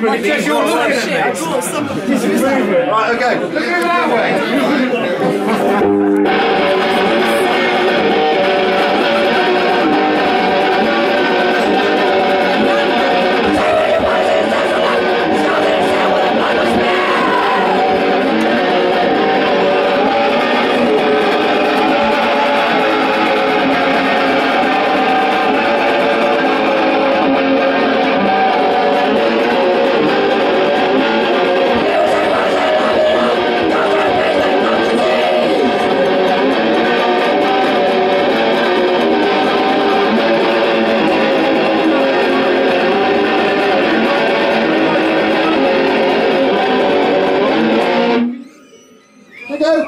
Because you're looking at me. Right, okay. Look at it that way. chứ